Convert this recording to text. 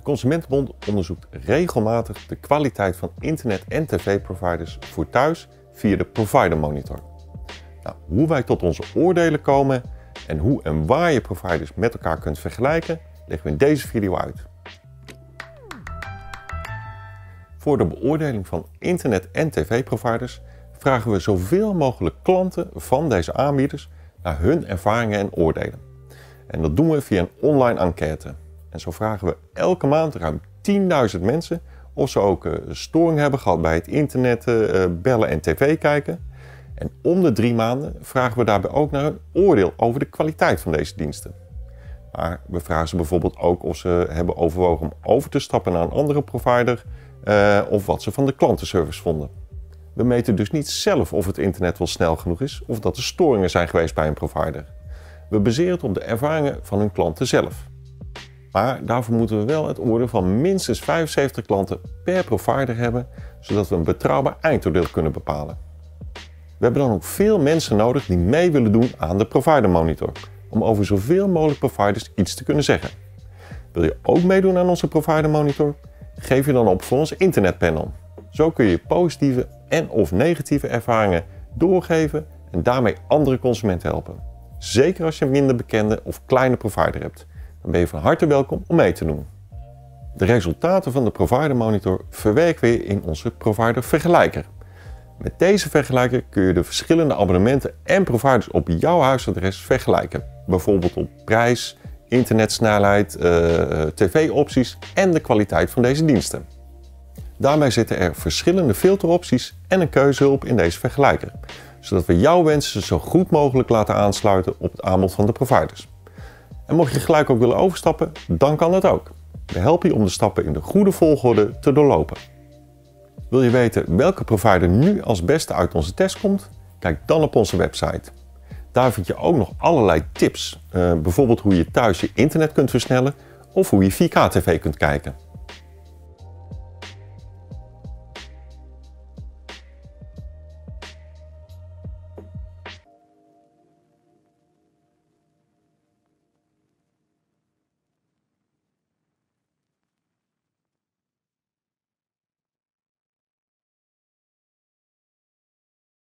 De Consumentenbond onderzoekt regelmatig de kwaliteit van internet- en tv-providers voor thuis via de Provider Monitor. Nou, hoe wij tot onze oordelen komen en hoe en waar je providers met elkaar kunt vergelijken, leggen we in deze video uit. Voor de beoordeling van internet- en tv-providers vragen we zoveel mogelijk klanten van deze aanbieders naar hun ervaringen en oordelen. En dat doen we via een online enquête. En zo vragen we elke maand ruim 10.000 mensen of ze ook uh, storing hebben gehad bij het internet, uh, bellen en tv kijken. En om de drie maanden vragen we daarbij ook naar een oordeel over de kwaliteit van deze diensten. Maar we vragen ze bijvoorbeeld ook of ze hebben overwogen om over te stappen naar een andere provider of wat ze van de klantenservice vonden. We meten dus niet zelf of het internet wel snel genoeg is of dat er storingen zijn geweest bij een provider. We baseren het op de ervaringen van hun klanten zelf. Maar daarvoor moeten we wel het oordeel van minstens 75 klanten per provider hebben, zodat we een betrouwbaar eindoordeel kunnen bepalen. We hebben dan ook veel mensen nodig die mee willen doen aan de Provider Monitor, om over zoveel mogelijk providers iets te kunnen zeggen. Wil je ook meedoen aan onze Provider Monitor? Geef je dan op voor ons internetpanel. Zo kun je positieve en of negatieve ervaringen doorgeven en daarmee andere consumenten helpen. Zeker als je een minder bekende of kleine provider hebt. Dan ben je van harte welkom om mee te doen. De resultaten van de Provider Monitor verwerken we in onze Provider Vergelijker. Met deze vergelijker kun je de verschillende abonnementen en providers op jouw huisadres vergelijken. Bijvoorbeeld op prijs, internetsnelheid, uh, tv-opties en de kwaliteit van deze diensten. Daarbij zitten er verschillende filteropties en een keuzehulp in deze vergelijker, zodat we jouw wensen zo goed mogelijk laten aansluiten op het aanbod van de providers. En mocht je gelijk ook willen overstappen, dan kan dat ook. We helpen je om de stappen in de goede volgorde te doorlopen. Wil je weten welke provider nu als beste uit onze test komt? Kijk dan op onze website. Daar vind je ook nog allerlei tips, uh, bijvoorbeeld hoe je thuis je internet kunt versnellen of hoe je 4K-tv kunt kijken.